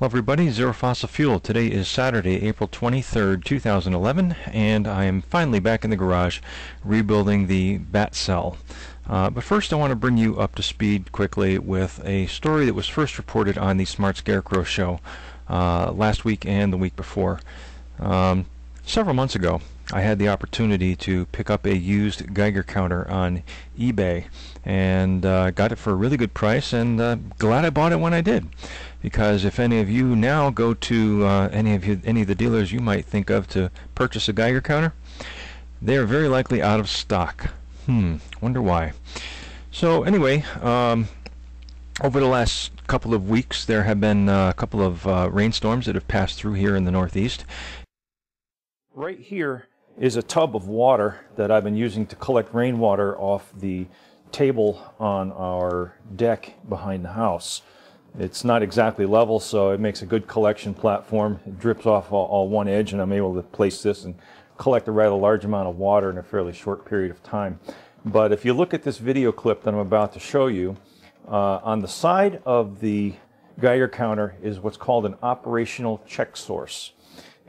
Hello everybody, Zero Fossil Fuel. Today is Saturday, April 23rd, 2011, and I am finally back in the garage rebuilding the Batt Cell. Uh, but first I want to bring you up to speed quickly with a story that was first reported on the Smart Scarecrow show uh, last week and the week before. Um, several months ago, I had the opportunity to pick up a used Geiger counter on eBay and uh, got it for a really good price and uh, glad I bought it when I did. Because if any of you now go to uh, any of you, any of the dealers you might think of to purchase a Geiger counter they are very likely out of stock. Hmm wonder why. So anyway um, over the last couple of weeks there have been uh, a couple of uh, rainstorms that have passed through here in the northeast right here is a tub of water that I've been using to collect rainwater off the table on our deck behind the house. It's not exactly level, so it makes a good collection platform. It drips off all, all, one edge, and I'm able to place this and collect a rather large amount of water in a fairly short period of time. But if you look at this video clip that I'm about to show you, uh, on the side of the Geiger counter is what's called an operational check source.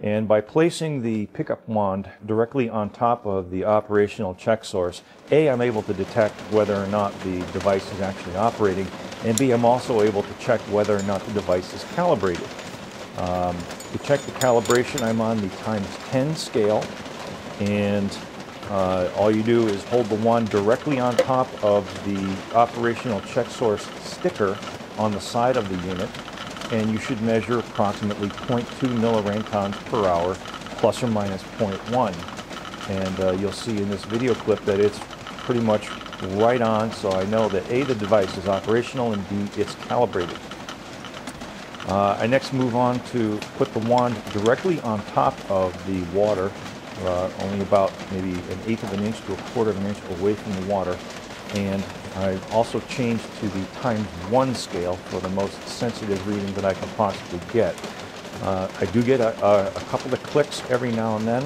And by placing the pickup wand directly on top of the operational check source, A, I'm able to detect whether or not the device is actually operating, and B, I'm also able to check whether or not the device is calibrated. Um, to check the calibration, I'm on the times 10 scale, and uh, all you do is hold the wand directly on top of the operational check source sticker on the side of the unit, and you should measure approximately 0.2 milliroentgens per hour plus or minus 0.1 and uh, you'll see in this video clip that it's pretty much right on so I know that A the device is operational and B it's calibrated. Uh, I next move on to put the wand directly on top of the water uh, only about maybe an eighth of an inch to a quarter of an inch away from the water and I've also changed to the times one scale for the most sensitive reading that I can possibly get. Uh, I do get a, a, a, couple of clicks every now and then,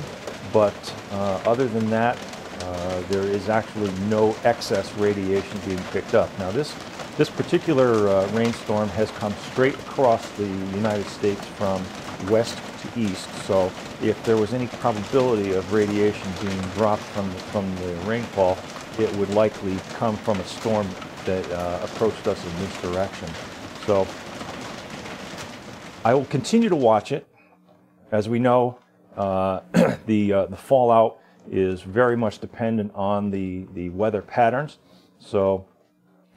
but uh, other than that, uh, there is actually no excess radiation being picked up. Now this, this particular uh, rainstorm has come straight across the United States from west to east, so if there was any probability of radiation being dropped from the, from the rainfall, it would likely come from a storm that uh, approached us in this direction. So I will continue to watch it. As we know, uh, the, uh, the fallout is very much dependent on the, the weather patterns. So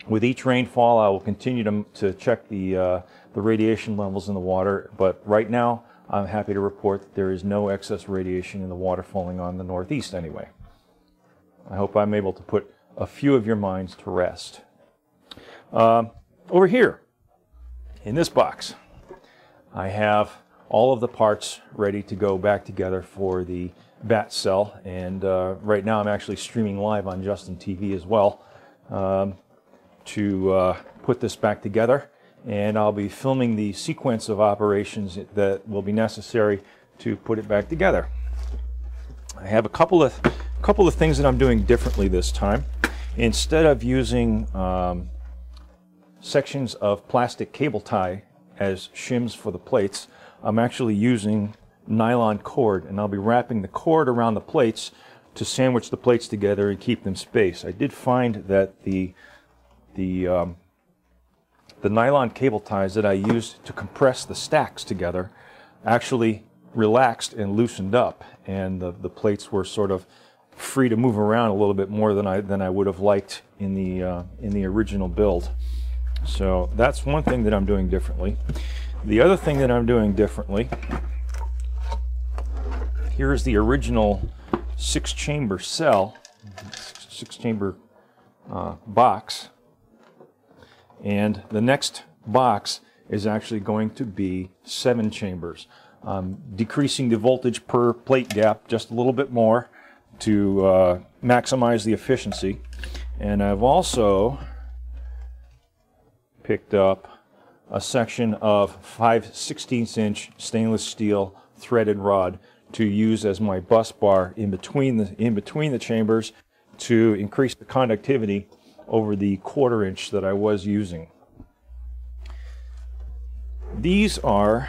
with each rainfall, I will continue to, to check the, uh, the radiation levels in the water. But right now, I'm happy to report that there is no excess radiation in the water falling on the northeast anyway. I hope I'm able to put a few of your minds to rest. Uh, over here, in this box, I have all of the parts ready to go back together for the Batt Cell. And uh, right now I'm actually streaming live on Justin TV as well um, to uh, put this back together. And I'll be filming the sequence of operations that will be necessary to put it back together. I have a couple of couple of things that I'm doing differently this time. Instead of using um, sections of plastic cable tie as shims for the plates, I'm actually using nylon cord and I'll be wrapping the cord around the plates to sandwich the plates together and keep them spaced. I did find that the the um, the nylon cable ties that I used to compress the stacks together actually relaxed and loosened up and the, the plates were sort of free to move around a little bit more than I than I would have liked in the uh, in the original build. So that's one thing that I'm doing differently. The other thing that I'm doing differently, here's the original six chamber cell, six chamber uh, box, and the next box is actually going to be seven chambers. Um, decreasing the voltage per plate gap just a little bit more to uh, maximize the efficiency. And I've also picked up a section of 5 16 inch stainless steel threaded rod to use as my bus bar in between the in between the chambers to increase the conductivity over the quarter inch that I was using. These are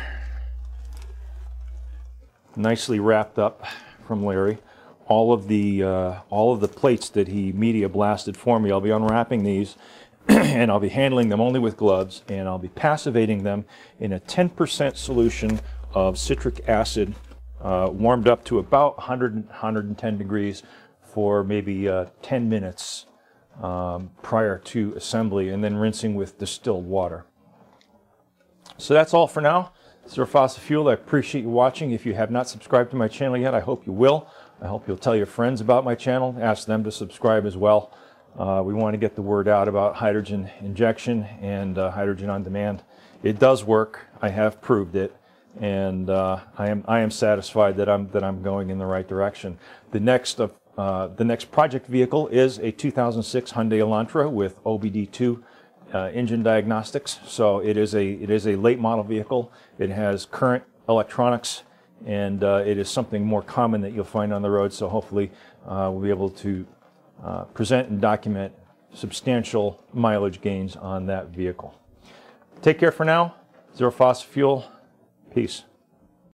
nicely wrapped up from Larry. All of the uh, all of the plates that he media blasted for me. I'll be unwrapping these, and I'll be handling them only with gloves, and I'll be passivating them in a 10% solution of citric acid, uh, warmed up to about 100 110 degrees for maybe uh, 10 minutes um, prior to assembly, and then rinsing with distilled water. So that's all for now. Zero Fossil Fuel, I appreciate you watching. If you have not subscribed to my channel yet, I hope you will. I hope you'll tell your friends about my channel, ask them to subscribe as well. Uh, we want to get the word out about hydrogen injection and uh, hydrogen on demand. It does work. I have proved it, and uh, I am I am satisfied that I'm that I'm going in the right direction. The next uh, the next project vehicle is a 2006 Hyundai Elantra with OBD2 uh, engine diagnostics. So it is a it is a late model vehicle. It has current electronics, and uh, it is something more common that you'll find on the road. So hopefully uh, we'll be able to uh, present and document substantial mileage gains on that vehicle. Take care for now. Zero fossil fuel. Peace.